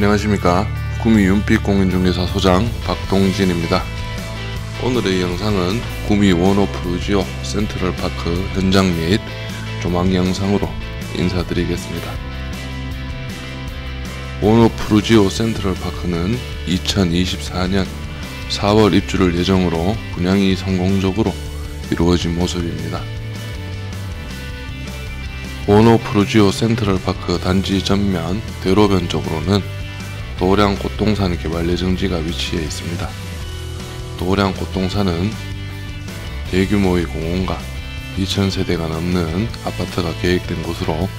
안녕하십니까. 구미 윤빛 공인중개사 소장 박동진입니다. 오늘의 영상은 구미 원오프 루지오 센트럴파크 현장 및 조망 영상으로 인사드리겠습니다. 원오프 루지오 센트럴파크는 2024년 4월 입주를 예정으로 분양이 성공적으로 이루어진 모습입니다. 원오프 루지오 센트럴파크 단지 전면 대로변 쪽으로는 도량 꽃동산 개발 예정지가 위치해 있습니다. 도량 꽃동산은 대규모의 공원과 2,000세대가 넘는 아파트가 계획된 곳으로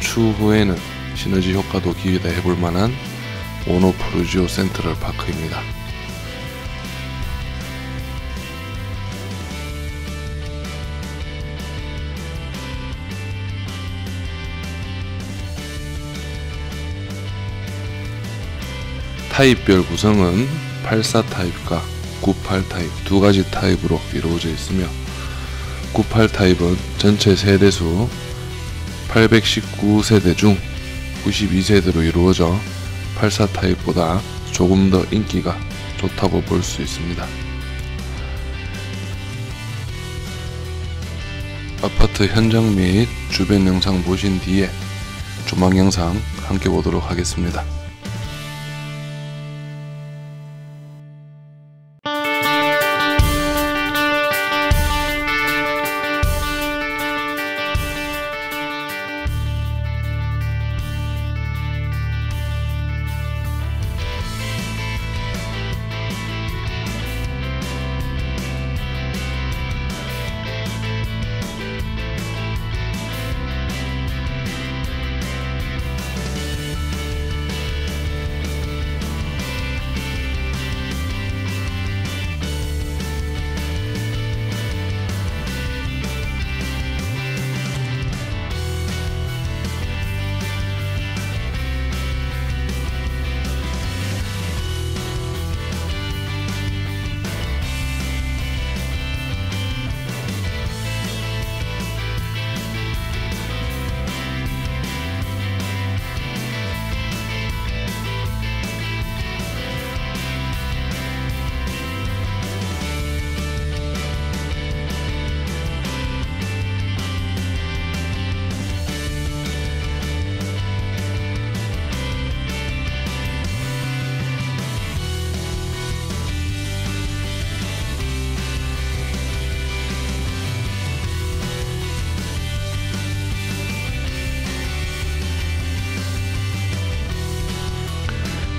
추후에는 시너지 효과도 기대해 볼 만한 원오프루지오 센트럴 파크입니다. 타입별 구성은 84 타입과 98 타입 두 가지 타입으로 이루어져 있으며 98 타입은 전체 세대수 819세대 중 92세대로 이루어져 84 타입보다 조금 더 인기가 좋다고 볼 수 있습니다. 아파트 현장 및 주변 영상 보신 뒤에 조망 영상 함께 보도록 하겠습니다.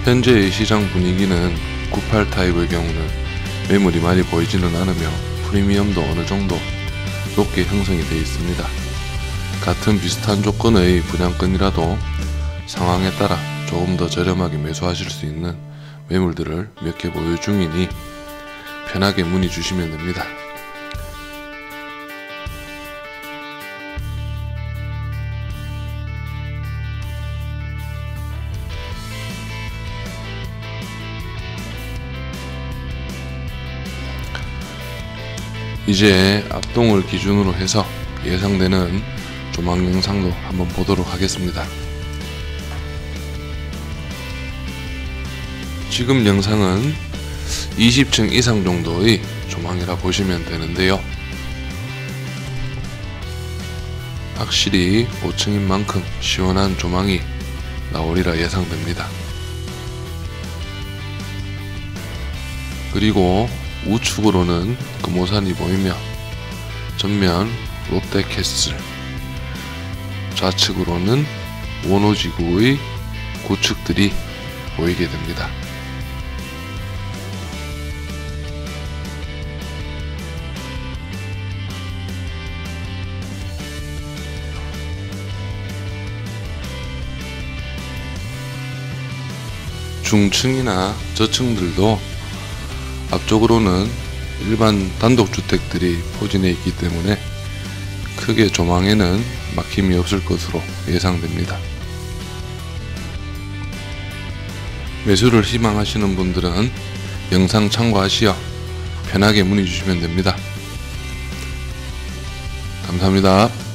현재의 시장 분위기는 98 타입의 경우는 매물이 많이 보이지는 않으며 프리미엄도 어느 정도 높게 형성이 되어 있습니다. 같은 비슷한 조건의 분양권이라도 상황에 따라 조금 더 저렴하게 매수하실 수 있는 매물들을 몇 개 보유 중이니 편하게 문의 주시면 됩니다. 이제 앞동을 기준으로 해서 예상되는 조망 영상도 한번 보도록 하겠습니다. 지금 영상은 20층 이상 정도의 조망이라 보시면 되는데요. 확실히 5층인 만큼 시원한 조망이 나오리라 예상됩니다. 그리고 우측으로는 금오산이 보이며 전면 롯데캐슬 좌측으로는 원호지구의 고축들이 보이게 됩니다. 중층이나 저층들도 앞쪽으로는 일반 단독주택들이 포진해 있기 때문에 크게 조망에는 막힘이 없을 것으로 예상됩니다. 매수를 희망하시는 분들은 영상 참고하시어 편하게 문의 주시면 됩니다. 감사합니다.